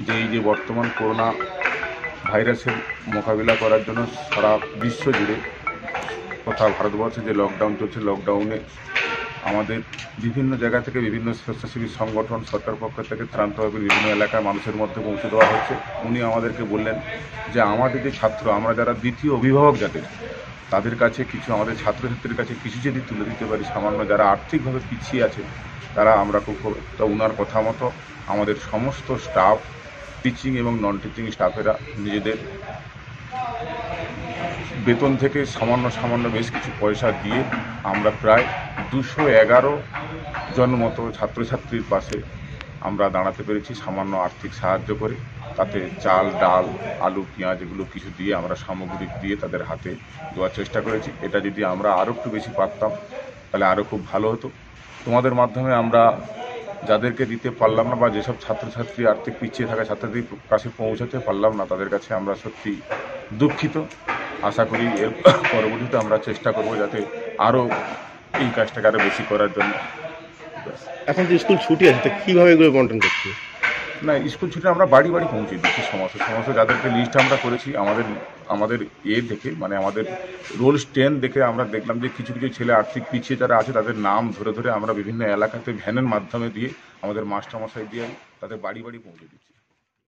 যে এই যে বর্তমান করোনা ভাইরাসের মোকাবিলা করার জন্য সারা বিশ্ব জুড়ে তথা ভারতবর্ষে যে লকডাউন চলছে লকডাউনে আমাদের বিভিন্ন জায়গা থেকে বিভিন্ন স্বেচ্ছাসেবী সংগঠন, সরকার পক্ষ থেকে ত্রাণ তহবিল বিভিন্ন এলাকার মানুষের মধ্যে পৌঁছে দেওয়া হচ্ছে। উনি আমাদেরকে বললেন যে, আমাদের যে ছাত্র, আমরা যারা দ্বিতীয় অভিভাবক যাদের, তাদের কাছে কিছু, আমাদের ছাত্রছাত্রীর কাছে কিছু যদি তুলে দিতে পারি, সামান্য যারা আর্থিকভাবে পিছিয়ে আছে, তারা আমরা খুব তা ওনার কথা মতো আমাদের সমস্ত স্টাফ টিচিং এবং নন টিচিং স্টাফেরা নিজেদের বেতন থেকে সামান্য সামান্য বেশ কিছু পয়সা দিয়ে আমরা প্রায় দুশো এগারো জন মতো ছাত্রছাত্রীর পাশে আমরা দাঁড়াতে পেরেছি সামান্য আর্থিক সাহায্য করে। তাতে চাল, ডাল, আলু, পেঁয়াজ এগুলো কিছু দিয়ে আমরা সামগ্রিক দিয়ে তাদের হাতে দেওয়ার চেষ্টা করেছি। এটা যদি আমরা আরও একটু বেশি পারতাম, তাহলে আরও খুব ভালো হতো। তোমাদের মাধ্যমে আমরা যাদেরকে দিতে পারলাম না বা যেসব ছাত্রছাত্রী আর্থিক পিছিয়ে থাকা ছাত্রদের কাছে পৌঁছাতে পারলাম না, তাদের কাছে আমরা সত্যি দুঃখিত। আশা করি এর পরবর্তীতে আমরা চেষ্টা করব যাতে আরও এই কাজটাকে আরও বেশি করার জন্য। এখন যে স্কুল ছুটি আছে কীভাবে এগুলো বন্টন করছে? না, স্কুল ছুটি আমরা বাড়ি বাড়ি পৌঁছে দিচ্ছি সমস্ত সমস্ত যাদেরকে লিস্ট আমরা করেছি, আমাদের আমাদের এ দেখে মানে আমাদের রোল স্টেন দেখে আমরা দেখলাম যে কিছু কিছু ছেলে আর্থিক পিছিয়ে যারা আছে, তাদের নাম ধরে ধরে আমরা বিভিন্ন এলাকাতে ভ্যানের মাধ্যমে দিয়ে আমাদের মাস্টারমশাই দিয়ে তাদের বাড়ি বাড়ি পৌঁছে দিচ্ছি।